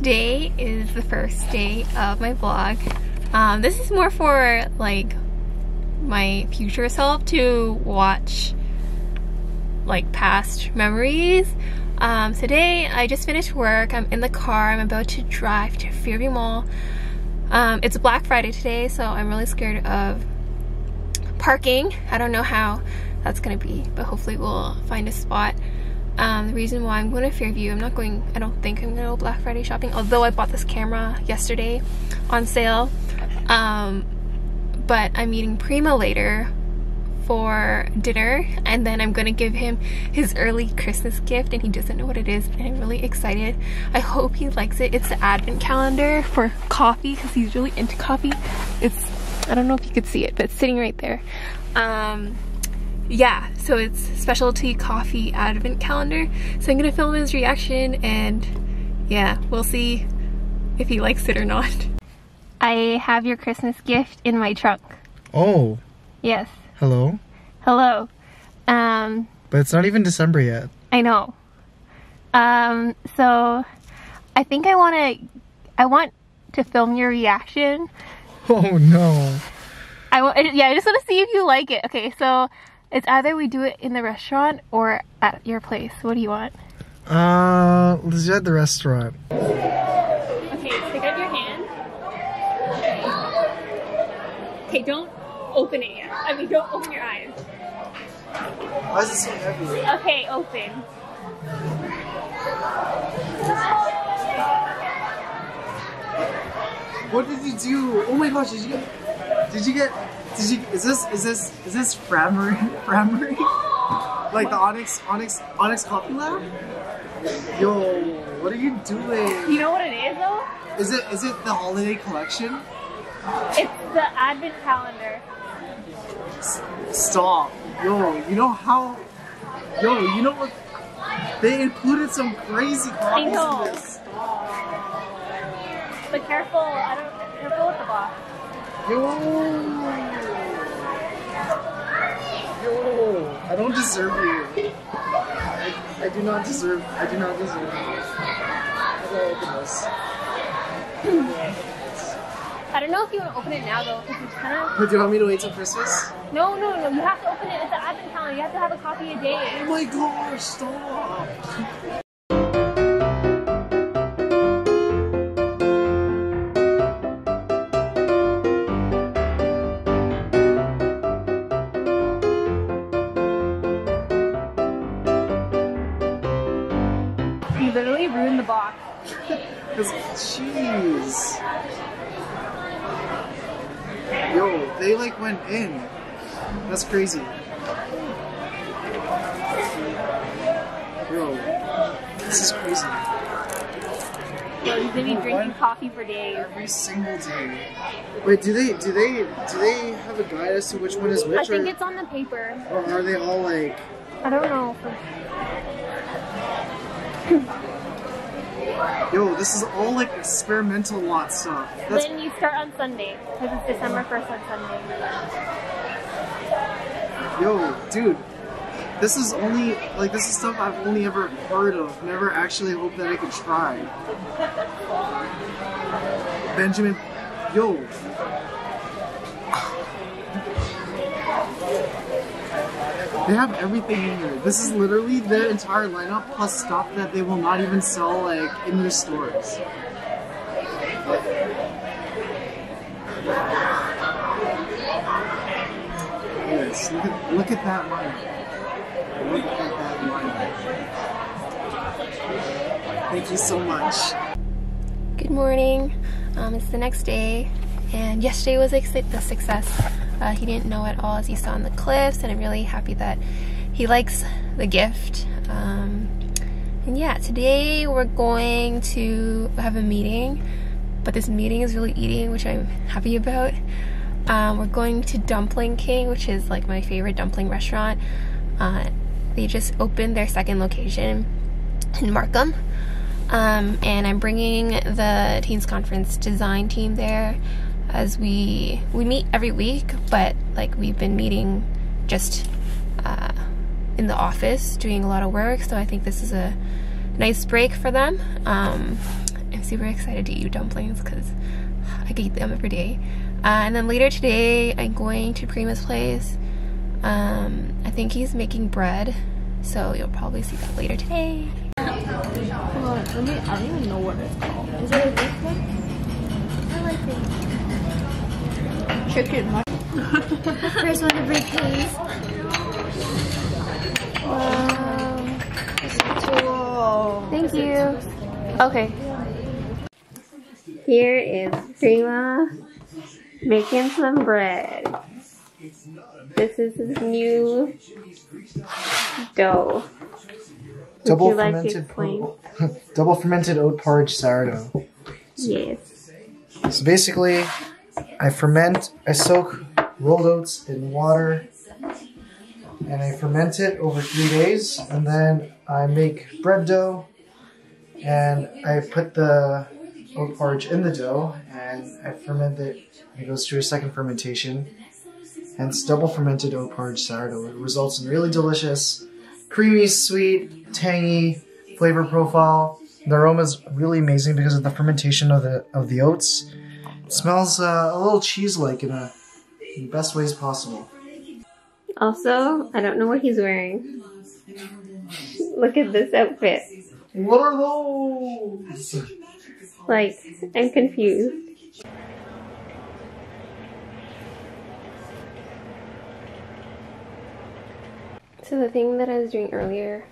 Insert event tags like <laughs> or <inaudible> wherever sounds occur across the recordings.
today is the first day of my vlog. Um, this is more for like my future self to watch like past memories. Um, today I just finished work. I'm in the car. I'm about to drive to Fairview Mall. Um, it's Black Friday today, so I'm really scared of parking. I don't know how that's gonna be, but hopefully we'll find a spot. Um, the reason why I'm going to Fairview, I'm not going, I don't think I'm going to go Black Friday shopping, although I bought this camera yesterday on sale. Um, but I'm meeting Prima later for dinner and then I'm gonna give him his early Christmas gift and he doesn't know what it is and I'm really excited. I hope he likes it. It's the advent calendar for coffee because he's really into coffee. It's, I don't know if you could see it, but it's sitting right there. Um, yeah, so it's specialty coffee advent calendar. So I'm gonna film his reaction and yeah, we'll see if he likes it or not. I have your Christmas gift in my trunk. Oh. Yes. Hello. Hello. Um, but it's not even December yet. I know. Um, so I think I want to, I want to film your reaction. <laughs> Oh no. I want, yeah, I just want to see if you like it. Okay, so it's either we do it in the restaurant or at your place. What do you want? Uh, let's do it at the restaurant. Okay, stick out your hand. Okay, don't open it yet. I mean, don't open your eyes. Why is it so heavy? Okay, open. What did you do? Oh my gosh, did you get, did you get, did you, is this, is this, is this Framery, Framery? Like the Onyx, Onyx, Onyx Coffee Lab? Yo, what are you doing? You know what it is though? Is it, is it the holiday collection? It's the advent calendar. S stop. Yo, you know how, yo, you know what, they included some crazy copies in know. this. But careful, I don't, careful with the box. Yo! I don't deserve you. I, I do not deserve, I do not deserve you. How do I open this? I open this? I don't know if you want to open it now though, because it's kind of... But do you want me to wait till Christmas? No, no, no, you have to open it. It's an advent calendar. You have to have a copy a day. Oh my gosh, stop! Went in. That's crazy. Yo, this is crazy. So you're gonna be drinking coffee for days. Every single day. Wait, do they do they do they have a guide as to which one is which, I think or, it's on the paper. or are they all like? I don't know. <laughs> <laughs> Yo, this is all like experimental lot stuff. That's Then you start on Sunday, because it's December 1st on Sunday. yo, dude. This is only like this is stuff I've only ever heard of. Never actually hoped that I could try. Benjamin, yo. They have everything in here. This is literally their entire lineup plus stuff that they will not even sell like in their stores. Yes, look at look at that lineup. Look at that lineup. Thank you so much. Good morning. Um, it's the next day, and yesterday was a a success. Uh, he didn't know at all, as he saw on the cliffs, and I'm really happy that he likes the gift. Um, and yeah, today we're going to have a meeting, but this meeting is really eating, which I'm happy about. Um, we're going to Dumpling King, which is like my favorite dumpling restaurant. Uh, they just opened their second location in Markham. Um, and I'm bringing the Teens Conference design team there as we we meet every week, but like we've been meeting just uh, in the office doing a lot of work. So I think this is a nice break for them. Um, I'm super excited to eat dumplings because I could eat them every day. Uh, and then later today, I'm going to Prima's place. Um, I think he's making bread, so you'll probably see that later today. I don't even know what it's called. Is it a beef I like Chicken. First one to break please. Whoa. Thank you. Okay. Here is Prima making some bread. This is his new dough. Would Double you like fermented explain? oat, <laughs> double fermented oat porridge sourdough. Yes. So basically, I ferment, I soak rolled oats in water, and I ferment it over three days, and then I make bread dough, and I put the oat porridge in the dough, and I ferment it. It goes through a second fermentation, hence double fermented oat porridge sourdough. It results in really delicious, creamy, sweet, tangy flavor profile. The aroma is really amazing because of the fermentation of the of the oats. Smells uh, a little cheese-like in a in the best ways possible. Also, I don't know what he's wearing. Look at this outfit. What are those? Like, I'm confused. So the thing that I was doing earlier,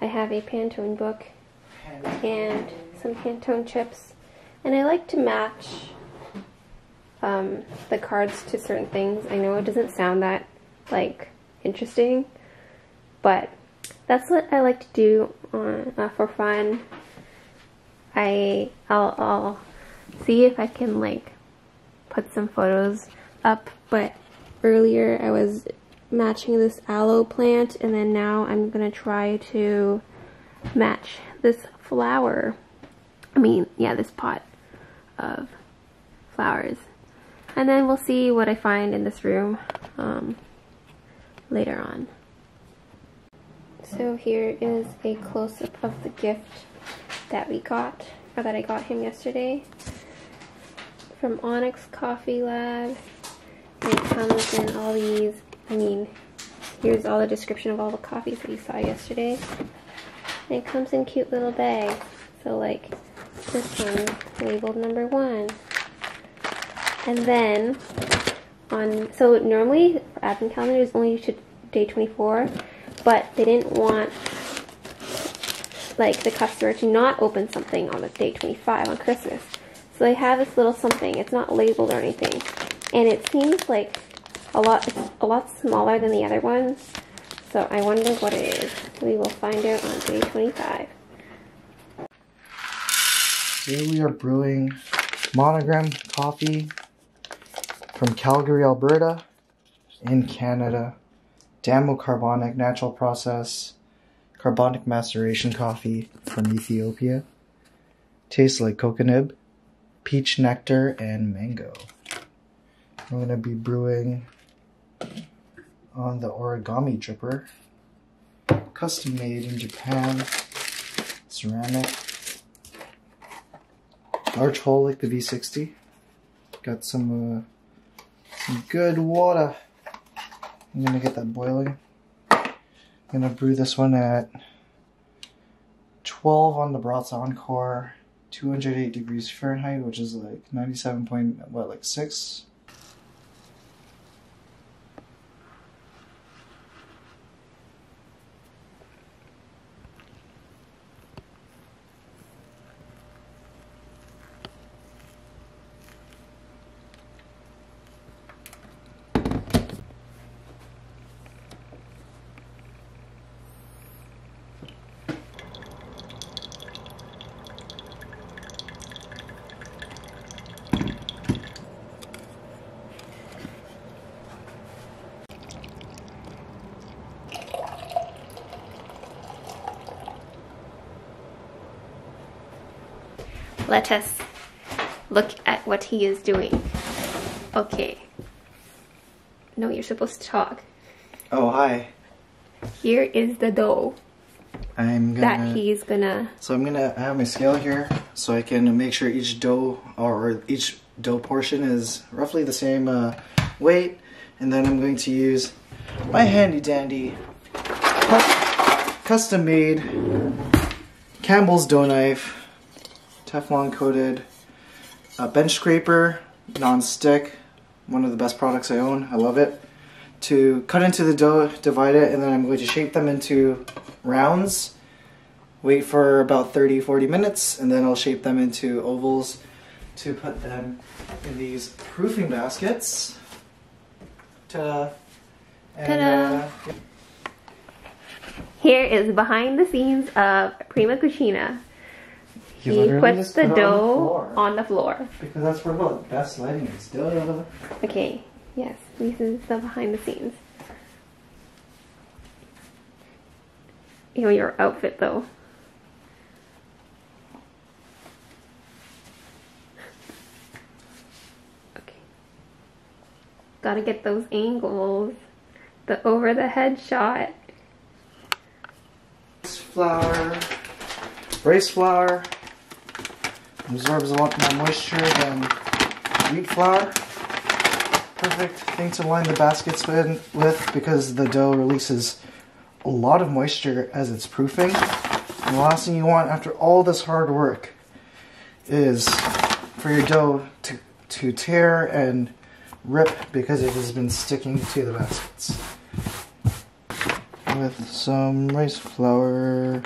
I have a Pantone book and some Pantone chips, and I like to match um, the cards to certain things. I know it doesn't sound that like interesting, but that's what I like to do on, uh, for fun. I I'll, I'll see if I can like put some photos up, but earlier I was matching this aloe plant and then now I'm gonna try to match this flower. I mean, yeah, this pot of flowers. And then we'll see what I find in this room um, later on. So here is a close-up of the gift that we got, or that I got him yesterday from Onyx Coffee Lab. It comes in all these, I mean, here's all the description of all the coffees that you saw yesterday. And it comes in cute little bags. So like this one labeled number one. And then on, so normally advent calendar is only to day 24, but they didn't want like the customer to not open something on the day 25 on Christmas. So they have this little something. It's not labeled or anything, and it seems like a lot. A lot smaller than the other ones. So I wonder what it is. We will find out on day 25. Here we are brewing monogram coffee from Calgary, Alberta, in Canada. Damo carbonic natural process carbonic maceration coffee from Ethiopia. Tastes like coconut, peach nectar, and mango. I'm gonna be brewing on the origami dripper, custom made in Japan, ceramic, large hole like the V60. Got some uh, some good water. I'm gonna get that boiling. I'm gonna brew this one at 12 on the Baratza Encore, 208 degrees Fahrenheit, which is like 97 point what like six. Let us look at what he is doing. Okay. No, you're supposed to talk. Oh hi. Here is the dough. I'm that gonna. he's gonna. So I'm gonna I have my scale here, so I can make sure each dough or each dough portion is roughly the same uh, weight, and then I'm going to use my handy dandy custom made Campbell's dough knife, Teflon coated, a bench scraper, non-stick, one of the best products I own. I love it. To cut into the dough, divide it, and then I'm going to shape them into rounds. Wait for about 30 40 minutes, and then I'll shape them into ovals to put them in these proofing baskets. Ta-da! Ta-da. uh, Here is behind the scenes of Prima Cucina. You He puts the put it on the dough on the floor. Because that's where the best lighting is. Duh. Okay, yes, this is the behind the scenes. You know your outfit though. Okay. Gotta get those angles. The over the head shot. Flour. Rice flour absorbs a lot more moisture than wheat flour. Perfect thing to line the baskets with, because the dough releases a lot of moisture as it's proofing. And the last thing you want after all this hard work is for your dough to, to tear and rip because it has been sticking to the baskets. With some rice flour.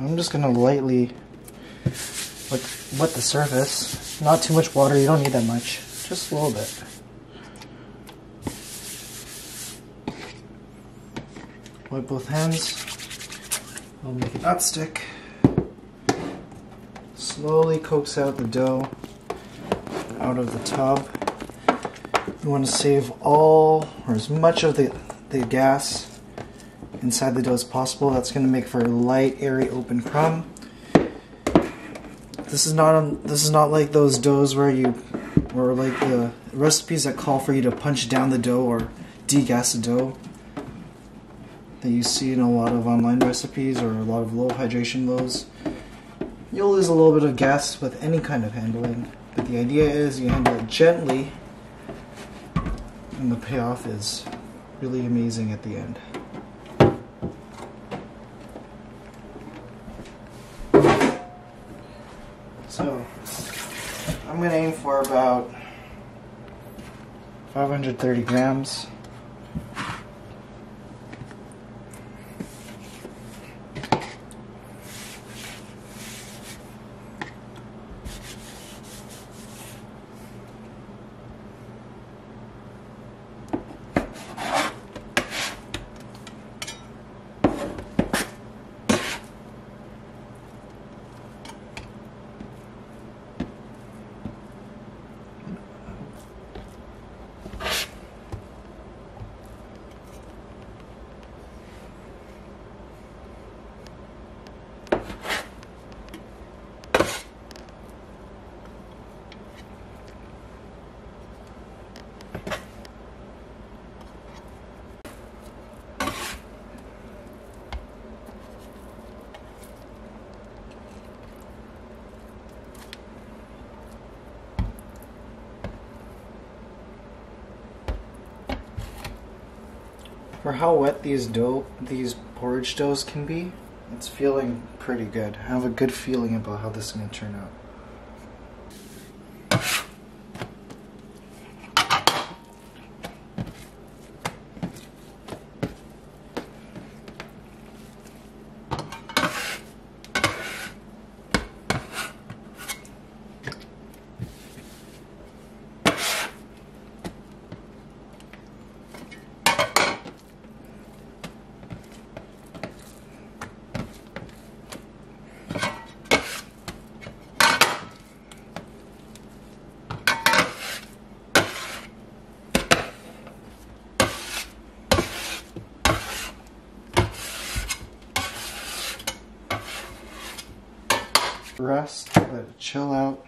I'm just gonna lightly like wet the surface. Not too much water, you don't need that much. Just a little bit. Wipe both hands. I'll make it not stick. Slowly coax out the dough out of the tub. You want to save all or as much of the, the gas inside the dough as possible. That's going to make for a light, airy, open crumb. This is not um, this is not like those doughs where you or like the recipes that call for you to punch down the dough or degas the dough that you see in a lot of online recipes or a lot of low hydration loaves. You'll lose a little bit of gas with any kind of handling, but the idea is you handle it gently and the payoff is really amazing at the end. So, I'm going to aim for about 530 grams. For how wet these dough, these porridge doughs can be, it's feeling pretty good. I have a good feeling about how this is going to turn out. Rest, let it chill out.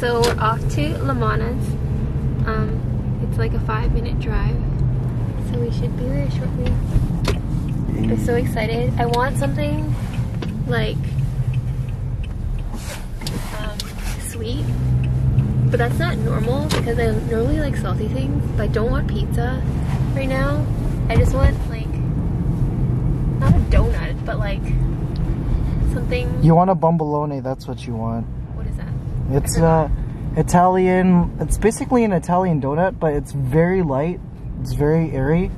So we're off to Lamanna's. Um, it's like a five minute drive. So we should be there shortly. I'm so excited. I want something like um, sweet. But that's not normal because I normally like salty things. But I don't want pizza right now. I just want like not a donut, but like something. You want a bombolone, that's what you want. What is that? It's uh, Italian, it's basically an Italian donut, but it's very light. It's very airy.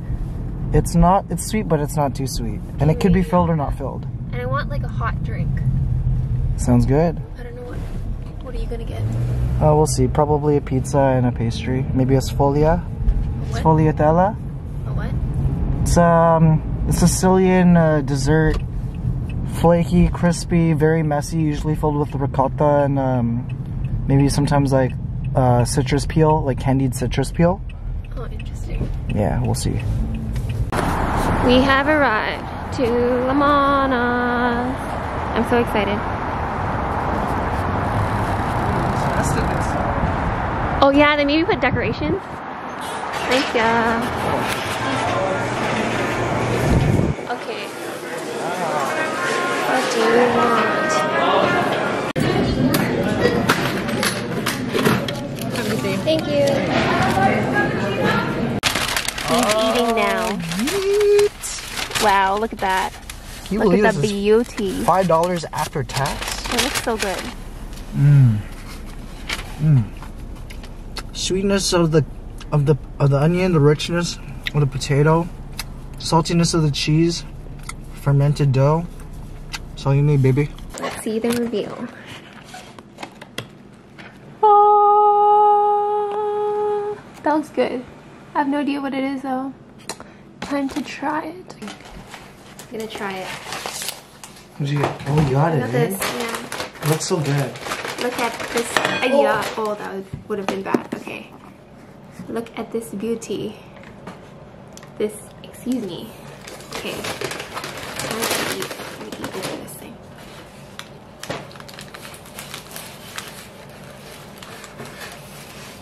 It's not, it's sweet, but it's not too sweet. And it could be filled or not filled. And I want like a hot drink. Sounds good. I don't know what. What are you gonna get? Uh, we'll see. Probably a pizza and a pastry. Maybe a sfoglia. Sfogliatella. A what? It's um, a Sicilian uh, dessert. Flaky, crispy, very messy. Usually filled with ricotta and um, maybe sometimes like uh, citrus peel, like candied citrus peel. Oh, interesting. Yeah, we'll see. We have arrived to Lamanna. I'm so excited. Oh yeah, they maybe put decorations. Thank ya. Okay. What do you want? Thank you. He's eating now. Wow, look at that. Can you Look at that beauty. five dollars after tax? It looks so good. Mmm. Mmm. Sweetness of the of the of the onion, the richness of the potato, saltiness of the cheese, fermented dough. That's all you need, baby. Let's see the reveal. Oh, that looks good. I have no idea what it is though. Time to try it. I'm gonna try it. What'd you get? Oh, you got I it. got eh? this. Yeah. It looks so good. Look at this. Uh, yeah. Oh, that would, would have been bad. Okay. Look at this beauty. This. Excuse me. Okay. Time to eat. Let me eat over this thing.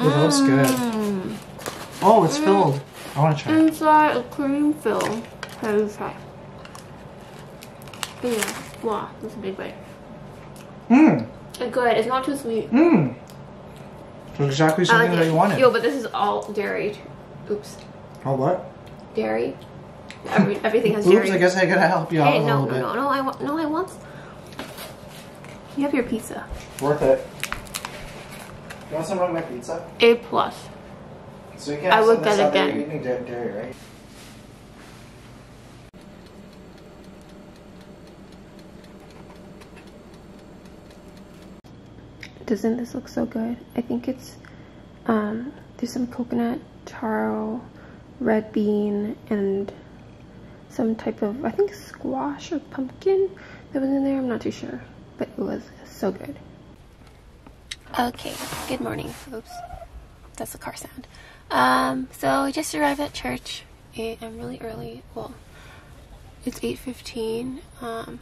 Oh, that good. Mm. Oh, it's mm. filled. I want to try. Inside a cream fill. You try? Yeah. Wow, that's a big bite. Mmm. It's good. It's not too sweet. Mmm. So exactly something like that you wanted. Yo, but this is all dairy. Oops. Oh, what? Dairy. Every, everything has <laughs> Oops, dairy. I guess I gotta help you out Hey, a no, little no, bit. no, no, I want, no, I want. You have your pizza. Worth it. You want some of my pizza? A plus. So you can I have would some get this it other again. evening dairy, dairy, right? Doesn't this look so good? I think it's um there's some coconut, taro, red bean, and some type of I think squash or pumpkin that was in there. I'm not too sure, but it was so good. Okay, good morning. Oops, that's the car sound. Um, so I just arrived at church. I'm really early. Well, it's 8:15. Um,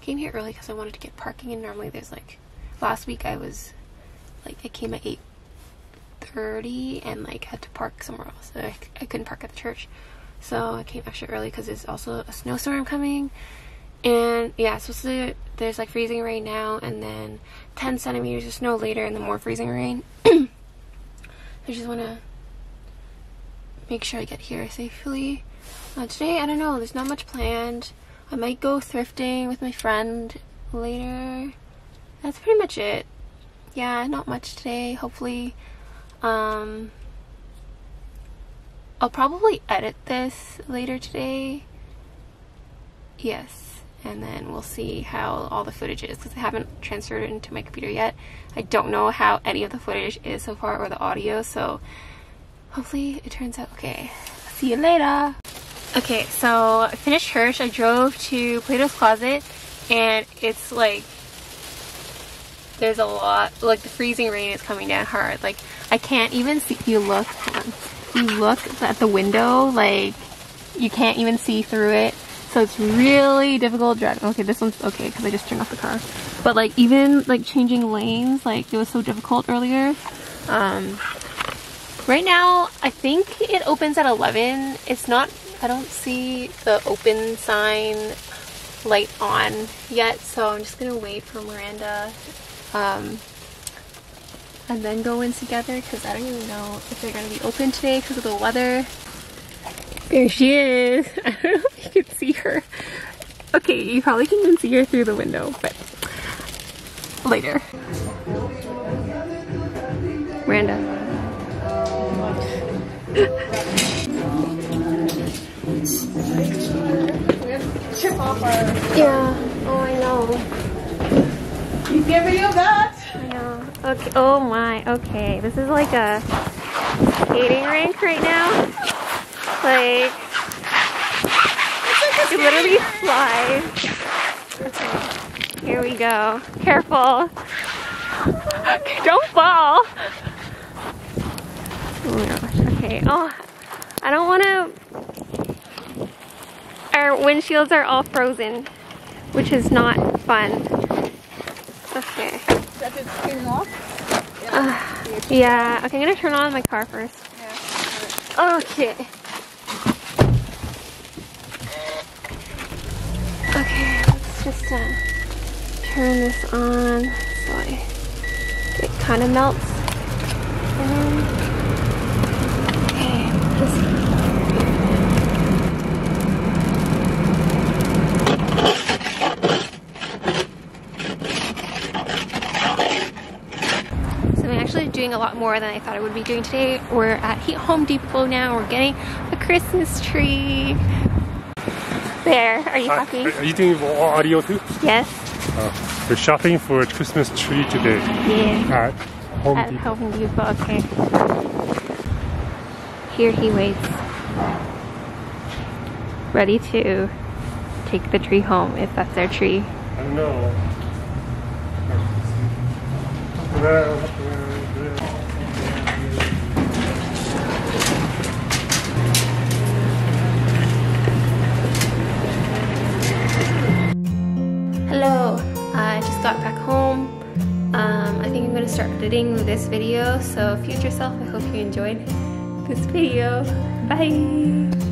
came here early because I wanted to get parking, and normally there's like last week I was like I came at 8:30 and like had to park somewhere else. I, I couldn't park at the church, so I came extra early because there's also a snowstorm coming. And yeah, to there's like freezing rain now, and then 10 centimeters of snow later, and then more freezing rain. <clears throat> I just want to make sure I get here safely. Uh, today, I don't know. There's not much planned. I might go thrifting with my friend later. That's pretty much it. Yeah, not much today. Hopefully, um, I'll probably edit this later today. Yes, and then we'll see how all the footage is because I haven't transferred it into my computer yet. I don't know how any of the footage is so far or the audio, so hopefully it turns out okay. See you later. Okay, so I finished church. I drove to Plato's Closet, and it's like there's a lot. Like the freezing rain is coming down hard. Like I can't even see. You look. You look at the window, like you can't even see through it. So it's really difficult driving. Okay, this one's okay because I just turned off the car. But like even like changing lanes, like it was so difficult earlier. Um, right now, I think it opens at 11. It's not, I don't see the open sign light on yet. So I'm just gonna wait for Miranda. Um, and then go in together because I don't even know if they're gonna be open today because of the weather. There she is. <laughs> I don't know if you can see her. Okay, you probably can even see her through the window, but later. Miranda. Chip off our... Yeah, oh I know. He's giving you that. I know. Okay. Oh my. Okay. This is like a skating rink right now. Like it literally slides. Okay. Here we go. Careful. Don't fall. Oh my gosh. Okay. Oh, I don't want to. Our windshields are all frozen, which is not fun. Okay. That is turning off. Uh, yeah, okay, I'm gonna turn on my car first. Okay. Okay, let's just uh, turn this on so I, it kind of melts. okay, So I'm actually doing a lot more than I thought I would be doing today. We're at Home Depot now. We're getting a Christmas tree. There, are you Hi, happy? Are are you doing audio too? Yes. Uh, we're shopping for a Christmas tree today Yeah. at Home At Depot. Home Depot, okay. Here he waits. Ready to take the tree home if that's their tree. I don't know. Got back home. Um, I think I'm gonna start editing this video. So future self, I hope you enjoyed this video. Bye.